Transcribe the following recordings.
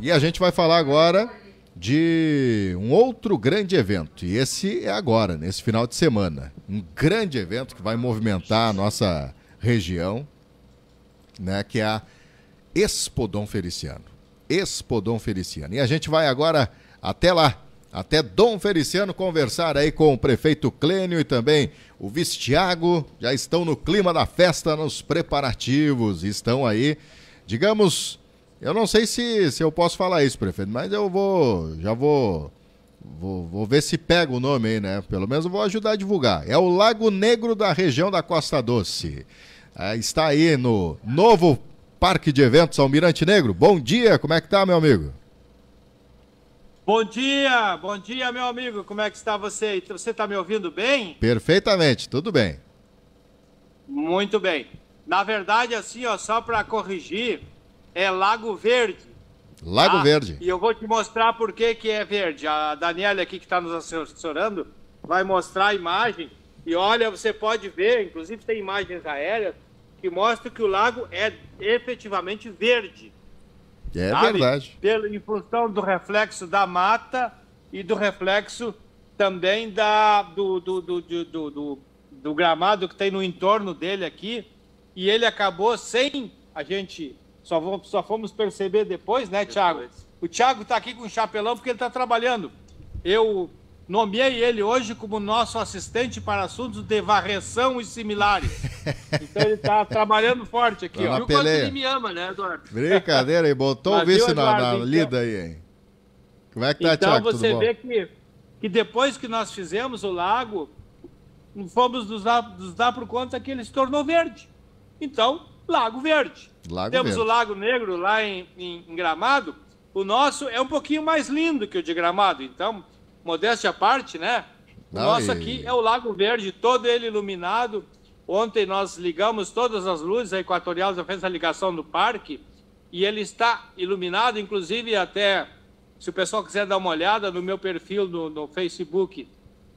E a gente vai falar agora de um outro grande evento. E esse é agora, nesse final de semana. Um grande evento que vai movimentar a nossa região, né, que é a Expo Dom Feliciano. Expo Dom Feliciano. E a gente vai agora até lá, até Dom Feliciano, conversar aí com o prefeito Clênio e também o vice Tiago. Já estão no clima da festa, nos preparativos, estão aí, digamos, eu não sei se, se eu posso falar isso, prefeito, mas eu vou, já vou, vou, vou ver se pega o nome aí, né? Pelo menos eu vou ajudar a divulgar. É o Lago Negro da região da Costa Doce. É, está aí no novo Parque de Eventos Almirante Negro. Bom dia, como é que tá, meu amigo? Bom dia, bom dia, meu amigo. Como é que está você? Você está me ouvindo bem? Perfeitamente, tudo bem. Muito bem. Na verdade, assim, ó, só para corrigir, é Lago Verde. Lago tá? Verde. E eu vou te mostrar por que, que é verde. A Daniela aqui que está nos assessorando vai mostrar a imagem. E olha, você pode ver, inclusive tem imagens aéreas, que mostram que o lago é efetivamente verde. É sabe? verdade. Pelo, em função do reflexo da mata e do reflexo também da, do, do, do, do, do, do gramado que tem no entorno dele aqui. E ele acabou sem a gente. Só, vamos, só fomos perceber depois, né, Thiago? O Thiago está aqui com o chapelão porque ele está trabalhando. Eu Nomeei ele hoje como nosso assistente para assuntos de varreção e similares. Então ele está trabalhando forte aqui, tá ó. Viu quanto ele me ama, né, Eduardo? Brincadeira, aí, botou o vice na, na então, lida aí, hein? Como é que tá, então, Thiago? Então você vê que, que depois que nós fizemos o lago, fomos nos dar, nos dar por conta que ele se tornou verde. Então, Lago Verde. Lago Temos verde. o Lago Negro lá em, em, em Gramado. O nosso é um pouquinho mais lindo que o de Gramado. Então, modéstia à parte, né? O Não, nosso e... aqui é o Lago Verde, todo ele iluminado. Ontem nós ligamos todas as luzes, a Equatorial já fez a ligação do parque e ele está iluminado, inclusive até, se o pessoal quiser dar uma olhada no meu perfil no, no Facebook,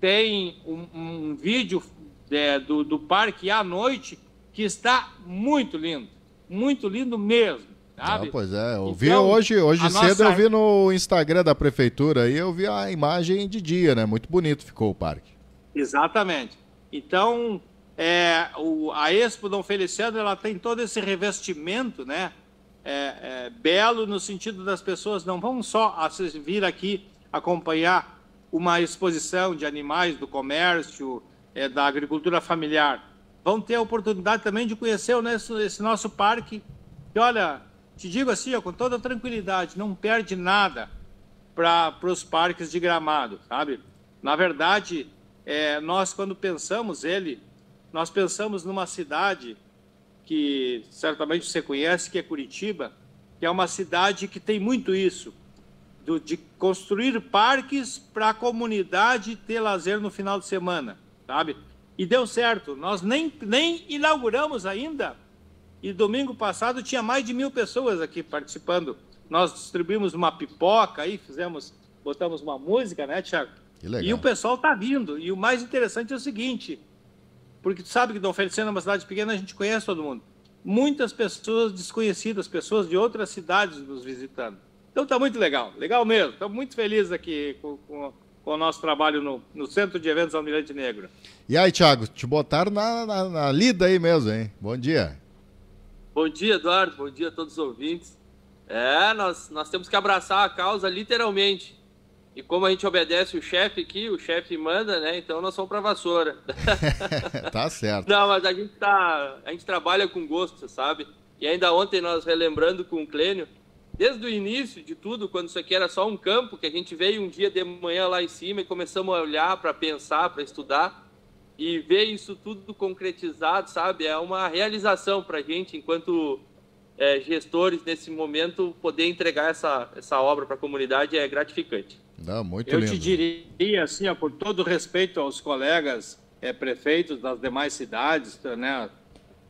tem um, um vídeo é, do, do parque à noite que está muito lindo, muito lindo mesmo. Sabe? Não, pois é, eu vi então, hoje, hoje cedo nossa... eu vi no Instagram da prefeitura aí, eu vi a imagem de dia, né? Muito bonito ficou o parque. Exatamente. Então, é, o, a Expo Dom Feliciano, ela tem todo esse revestimento, né? É, é, belo no sentido das pessoas não vão só vir aqui acompanhar uma exposição de animais do comércio, é, da agricultura familiar, vão ter a oportunidade também de conhecer esse nosso parque. E olha, te digo assim, ó, com toda tranquilidade, não perde nada para os parques de gramado, sabe? Na verdade, é, nós quando pensamos ele, nós pensamos numa cidade que certamente você conhece, que é Curitiba, que é uma cidade que tem muito isso, do, de construir parques para a comunidade ter lazer no final de semana, sabe? E deu certo. Nós nem, nem inauguramos ainda e domingo passado tinha mais de mil pessoas aqui participando. Nós distribuímos uma pipoca aí, fizemos, botamos uma música, né, Tiago? E o pessoal está vindo. E o mais interessante é o seguinte, porque tu sabe que Dom Feliciano é uma cidade pequena, a gente conhece todo mundo. Muitas pessoas desconhecidas, pessoas de outras cidades nos visitando. Então está muito legal, legal mesmo. Estamos muito felizes aqui com, com, com, o nosso trabalho no, no Centro de Eventos Almirante Negro. E aí, Thiago, te botaram na, na, na lida aí mesmo, hein? Bom dia. Bom dia, Eduardo. Bom dia a todos os ouvintes. É, nós, nós temos que abraçar a causa literalmente. E como a gente obedece o chefe aqui, o chefe manda, né? Então nós somos para vassoura. tá certo. Não, mas a gente tá, a gente trabalha com gosto, você sabe? E ainda ontem nós relembrando com o Clênio, desde o início de tudo, quando isso aqui era só um campo, que a gente veio um dia de manhã lá em cima e começamos a olhar para pensar, para estudar e ver isso tudo concretizado, sabe? É uma realização para a gente, enquanto é, gestores, nesse momento, poder entregar essa, essa obra para a comunidade é gratificante. Não, muito Eu lindo. te diria, assim, ó, por todo respeito aos colegas é, prefeitos das demais cidades, né?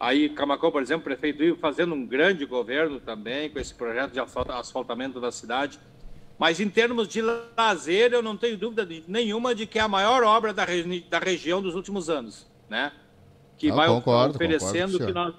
Aí, Camacô, por exemplo, prefeito Ivo fazendo um grande governo também, com esse projeto de asfaltamento da cidade. Mas em termos de lazer, eu não tenho dúvida nenhuma de que é a maior obra da, regi da região dos últimos anos, né? Que vai concordo, oferecendo o que nós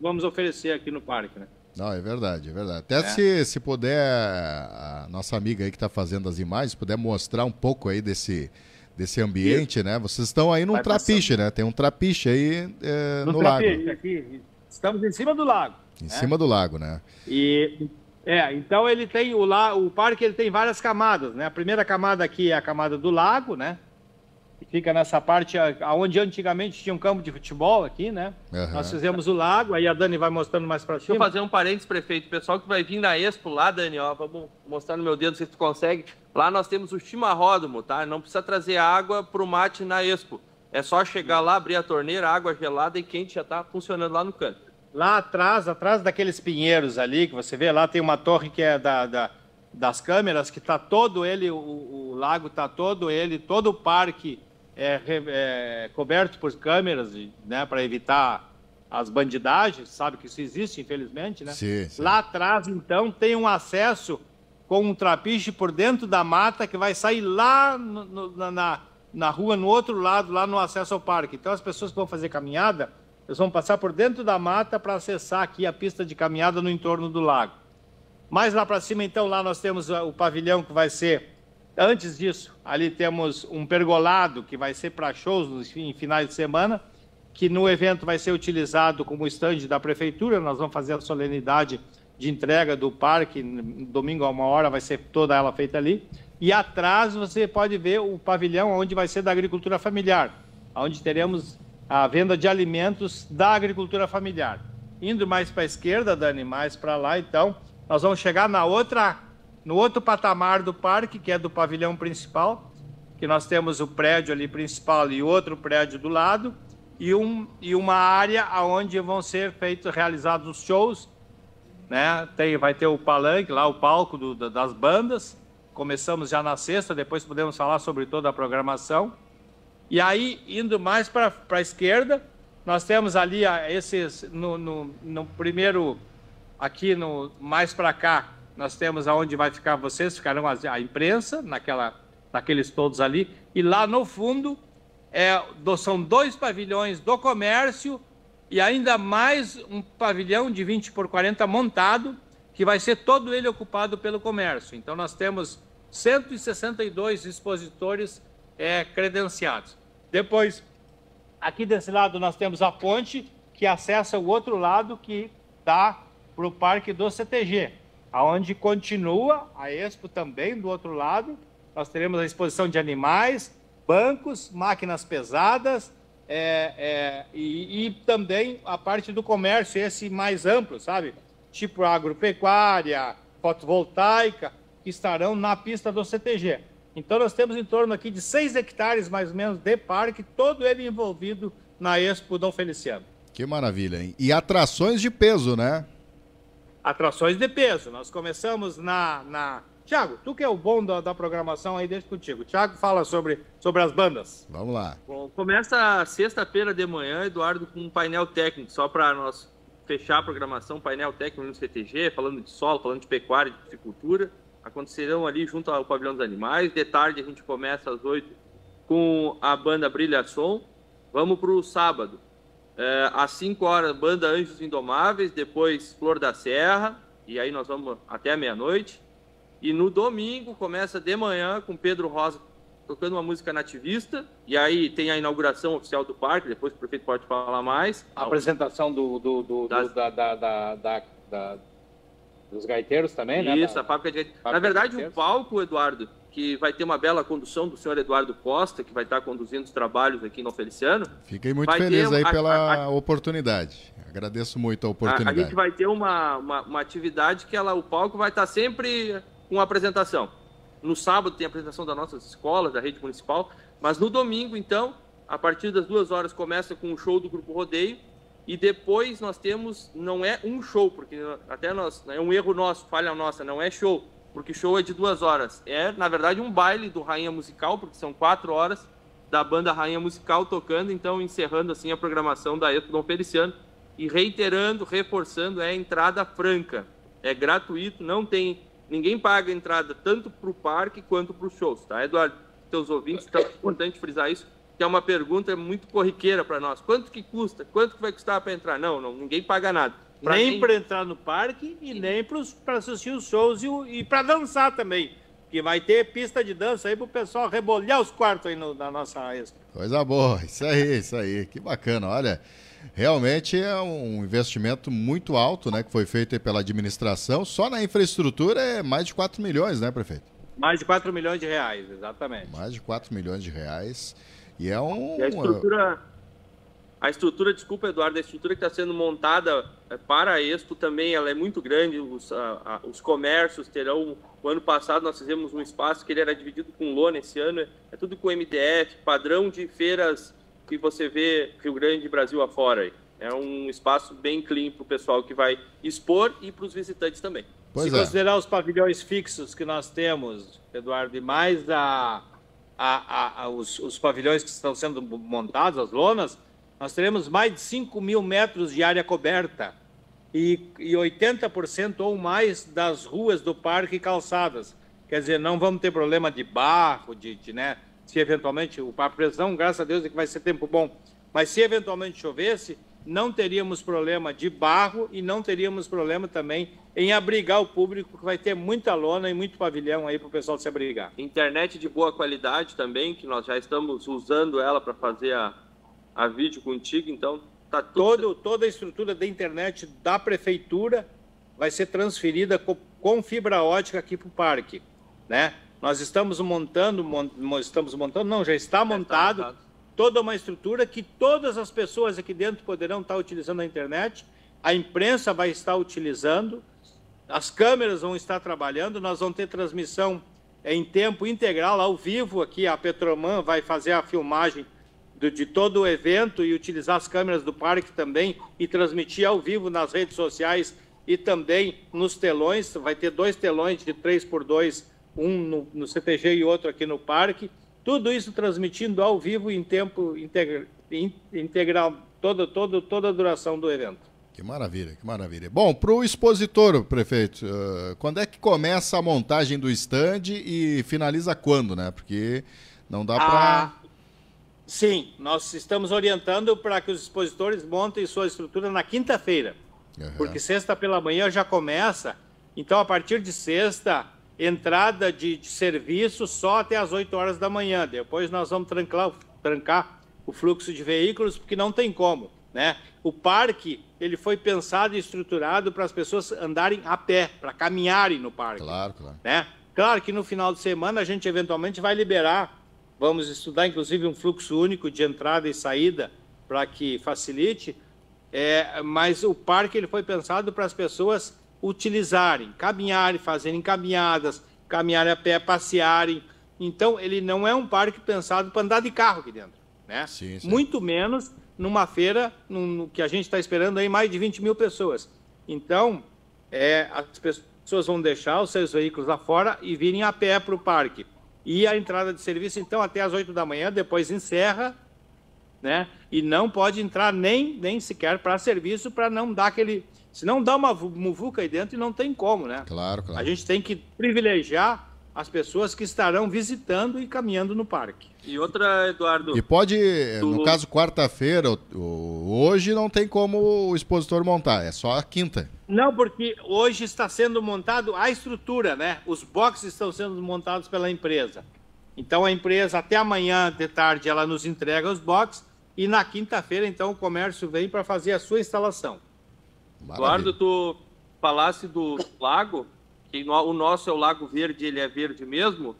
vamos oferecer aqui no parque, né? Não, é verdade, é verdade. Até é. se, se puder, a nossa amiga aí que está fazendo as imagens, puder mostrar um pouco aí desse, desse ambiente, Isso. né? Vocês estão aí num Vai trapiche, passando. né? Tem um trapiche aí é, no, no trapiche, lago. Aqui. Estamos em cima do lago. Em né? cima do lago, né? E é, então ele tem o, la, o parque ele tem várias camadas, né? A primeira camada aqui é a camada do lago, né? Fica nessa parte aonde antigamente tinha um campo de futebol aqui, né? Uhum. Nós fizemos o lago, aí a Dani vai mostrando mais para cima. Deixa eu fazer um parênteses, prefeito. O pessoal que vai vir na Expo lá, Dani, ó, vamos mostrar no meu dedo se tu consegue. Lá nós temos o chimarródromo, tá? Não precisa trazer água pro mate na Expo. É só chegar lá, abrir a torneira, água gelada e quente já está funcionando lá no canto. Lá atrás, atrás daqueles pinheiros ali que você vê, lá tem uma torre que é da, da das câmeras, que está todo ele, o, o lago está todo ele, todo o parque é, é coberto por câmeras, né, para evitar as bandidagens, sabe que isso existe, infelizmente, né? Sim, sim. Lá atrás, então, tem um acesso com um trapiche por dentro da mata que vai sair lá no, no, na, na rua, no outro lado, lá no acesso ao parque. Então, as pessoas que vão fazer caminhada, eles vão passar por dentro da mata para acessar aqui a pista de caminhada no entorno do lago. Mais lá para cima, então, lá nós temos o pavilhão que vai ser. Antes disso, ali temos um pergolado que vai ser para shows em finais de semana, que no evento vai ser utilizado como estande da prefeitura. Nós vamos fazer a solenidade de entrega do parque, domingo a uma hora vai ser toda ela feita ali. E atrás você pode ver o pavilhão onde vai ser da agricultura familiar, onde teremos a venda de alimentos da agricultura familiar. Indo mais para a esquerda, Dani, mais para lá, então, nós vamos chegar na outra, no outro patamar do parque, que é do pavilhão principal, que nós temos o prédio ali principal e outro prédio do lado, e, um, e uma área onde vão ser feitos, realizados os shows, né? Tem, vai ter o palanque lá, o palco do, das bandas, começamos já na sexta, depois podemos falar sobre toda a programação, e aí, indo mais para a esquerda, nós temos ali esses, no, no, no primeiro, aqui no mais para cá, nós temos aonde vai ficar vocês, ficarão a, a, imprensa, naquela, naqueles todos ali, e lá no fundo é, são dois pavilhões do comércio e ainda mais um pavilhão de 20 por 40 montado, que vai ser todo ele ocupado pelo comércio. Então nós temos 162 expositores é, credenciados. Depois, aqui desse lado nós temos a ponte que acessa o outro lado que dá para o parque do CTG, aonde continua a Expo também do outro lado. Nós teremos a exposição de animais, bancos, máquinas pesadas é, é, e, e, também a parte do comércio, esse mais amplo, sabe? Tipo agropecuária, fotovoltaica, que estarão na pista do CTG. Então nós temos em torno aqui de 6 hectares mais ou menos de parque, todo ele envolvido na Expo Dom Feliciano. Que maravilha, hein? E atrações de peso, né? Atrações de peso. Nós começamos na. na... Tiago, tu que é o bom da, da programação aí, deixa contigo. Tiago fala sobre, sobre as bandas. Vamos lá. Bom, começa sexta-feira de manhã, Eduardo, com um painel técnico, só para nós fechar a programação, painel técnico no CTG, falando de solo, falando de pecuária, de agricultura acontecerão ali junto ao Pavilhão dos Animais. De tarde a gente começa às 8 com a banda Brilha Som. Vamos para o sábado. É, às 5 horas, banda Anjos Indomáveis, depois Flor da Serra, e aí nós vamos até meia-noite. E no domingo começa de manhã com Pedro Rosa tocando uma música nativista, e aí tem a inauguração oficial do parque, depois o prefeito pode falar mais. A apresentação do, do, do, das... do da, da, da, da dos gaiteiros também, Isso, né? Isso, a fábrica de gaiteiros. Na verdade, o palco, Eduardo, que vai ter uma bela condução do senhor Eduardo Costa, que vai estar conduzindo os trabalhos aqui no Feliciano. Fiquei muito feliz aí a, pela a, a, oportunidade. Agradeço muito a oportunidade. A, gente vai ter uma, uma, uma, atividade que ela, o palco vai estar sempre com apresentação. No sábado tem a apresentação das nossas escolas, da rede municipal, mas no domingo, então, a partir das duas horas, começa com o show do Grupo Rodeio, e depois nós temos, não é um show, porque até nós, é um erro nosso, falha nossa, não é show, porque show é de duas horas. É, na verdade, um baile do Rainha Musical, porque são quatro horas da banda Rainha Musical tocando, então encerrando assim a programação da Expo Dom Feliciano. E reiterando, reforçando, é entrada franca, é gratuito, não tem, ninguém paga entrada tanto para o parque quanto para os shows, tá, Eduardo? Teus ouvintes, então é importante frisar isso que é uma pergunta muito corriqueira para nós. Quanto que custa? Quanto que vai custar para entrar? Não, não, ninguém paga nada. Pra nem quem... para entrar no parque e nem para assistir os shows e, e para dançar também. Que vai ter pista de dança aí para o pessoal rebolhar os quartos aí no, na nossa expo. Coisa boa, isso aí, isso aí. Que bacana, olha. Realmente é um investimento muito alto, né, que foi feito pela administração. Só na infraestrutura é mais de 4 milhões, né, prefeito? Mais de 4 milhões de reais, exatamente. Mais de 4 milhões de reais. E é um. E a estrutura. A estrutura, desculpa, Eduardo, a estrutura que está sendo montada é, para a Expo também ela é muito grande. Os, a, a, os comércios terão. O ano passado nós fizemos um espaço que ele era dividido com lona, esse ano é, é tudo com MDF, padrão de feiras que você vê Rio Grande Brasil afora. É um espaço bem clean para o pessoal que vai expor e para os visitantes também. Pois Se é. considerar os pavilhões fixos que nós temos, Eduardo, e mais a, a, a, os, os, pavilhões que estão sendo montados, as lonas, nós teremos mais de 5 mil metros de área coberta e, e 80% ou mais das ruas do parque calçadas. Quer dizer, não vamos ter problema de barro, de, de né, se eventualmente, a previsão, graças a Deus, é que vai ser tempo bom, mas se eventualmente chovesse, não teríamos problema de barro e não teríamos problema também em abrigar o público, que vai ter muita lona e muito pavilhão aí para o pessoal se abrigar. Internet de boa qualidade também, que nós já estamos usando ela para fazer a, a vídeo contigo, então tá tudo... Todo, toda a estrutura da internet da prefeitura vai ser transferida com, com fibra ótica aqui para o parque, né? Nós estamos montando, estamos montando, não, já está montado toda uma estrutura que todas as pessoas aqui dentro poderão estar utilizando a internet, a imprensa vai estar utilizando, as câmeras vão estar trabalhando, nós vamos ter transmissão em tempo integral, ao vivo aqui, a Petroman vai fazer a filmagem do, de todo o evento e utilizar as câmeras do parque também e transmitir ao vivo nas redes sociais e também nos telões, vai ter dois telões de 3 por 2 um no, no CTG e outro aqui no parque. Tudo isso transmitindo ao vivo em tempo integra, integral, toda, toda, toda a duração do evento. Que maravilha, que maravilha. Bom, para o expositor, prefeito, uh, quando é que começa a montagem do stand e finaliza quando, né? Porque não dá para. Ah, sim, nós estamos orientando para que os expositores montem sua estrutura na quinta-feira. Uhum. Porque sexta pela manhã já começa. Então, a partir de sexta, entrada de, de, serviço só até as 8 horas da manhã. Depois nós vamos trancar, trancar o fluxo de veículos, porque não tem como. Né? O parque ele foi pensado e estruturado para as pessoas andarem a pé, para caminharem no parque. Claro, claro. Né? Claro que no final de semana a gente eventualmente vai liberar, vamos estudar inclusive um fluxo único de entrada e saída para que facilite, é, mas o parque ele foi pensado para as pessoas utilizarem, caminharem, fazerem caminhadas, caminharem a pé, passearem. Então, ele não é um parque pensado para andar de carro aqui dentro. Né? Sim, sim. Muito menos numa feira no, no que a gente está esperando aí mais de 20 mil pessoas. Então, é, as pessoas vão deixar os seus veículos lá fora e virem a pé para o parque. E a entrada de serviço, então, até as 8 da manhã, depois encerra, né? E não pode entrar nem, nem sequer para serviço para não dar aquele se não dá uma muvuca aí dentro e não tem como, né? Claro, claro. A gente tem que privilegiar as pessoas que estarão visitando e caminhando no parque. E outra, Eduardo. E pode, tu... no caso, quarta-feira, hoje não tem como o expositor montar, é só a quinta. Não, porque hoje está sendo montado a estrutura, né? Os boxes estão sendo montados pela empresa. Então a empresa, até amanhã de tarde, ela nos entrega os boxes e na quinta-feira, então, o comércio vem para fazer a sua instalação. Eduardo, tu falasse do lago, que o nosso é o Lago Verde, ele é verde mesmo,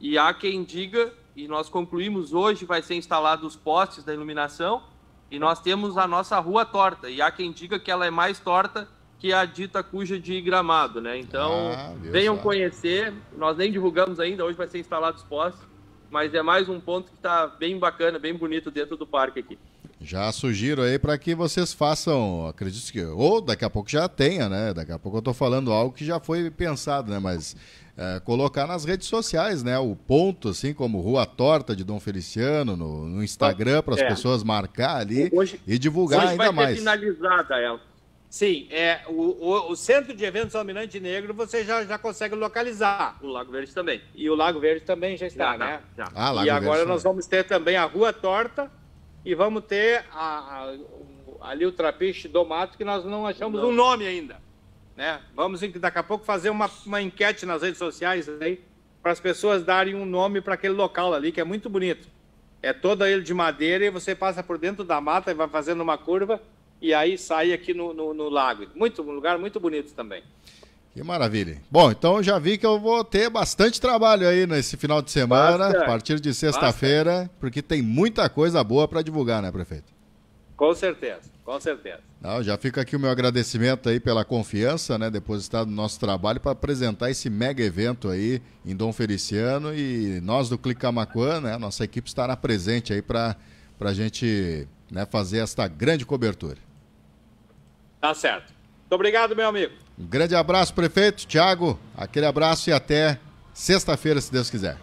e há quem diga, e nós concluímos hoje, vai ser instalados os postes da iluminação, e nós temos a nossa rua torta, e há quem diga que ela é mais torta que a dita cuja de gramado, né? Então, ah, venham só. conhecer, nós nem divulgamos ainda, hoje vai ser instalados os postes, mas é mais um ponto que está bem bacana, bem bonito dentro do parque aqui. Já sugiro aí para que vocês façam, acredito que, ou daqui a pouco já tenha, né? Daqui a pouco eu estou falando algo que já foi pensado, né? Mas é, colocar nas redes sociais, né? O ponto, assim como Rua Torta de Dom Feliciano no, no Instagram para as é. pessoas marcar ali hoje, e divulgar hoje ainda vai mais. finalizada ela. Sim, é, o, o, o, centro de eventos Almirante Negro você já, já consegue localizar. O Lago Verde também. E o Lago Verde também já está, já, né? Já. Ah, Lago e agora Verde nós também. vamos ter também a Rua Torta, e vamos ter a, a, ali o Trapiche do Mato, que nós não achamos não. um nome ainda. Né? Vamos daqui a pouco fazer uma, uma enquete nas redes sociais aí, para as pessoas darem um nome para aquele local ali, que é muito bonito. É todo ele de madeira e você passa por dentro da mata e vai fazendo uma curva e aí sai aqui no, no, no lago. Muito, um lugar muito bonito também. Que maravilha. Bom, então já vi que eu vou ter bastante trabalho aí nesse final de semana, Basta. a partir de sexta-feira, porque tem muita coisa boa para divulgar, né, prefeito? Com certeza, com certeza. Não, já fica aqui o meu agradecimento aí pela confiança, né, depositada no nosso trabalho para apresentar esse mega evento aí em Dom Feliciano e nós do Clicamacuã, né, nossa equipe estará presente aí para a gente né, fazer esta grande cobertura. Tá certo. Muito obrigado, meu amigo. Um grande abraço, prefeito. Tiago, aquele abraço e até sexta-feira, se Deus quiser.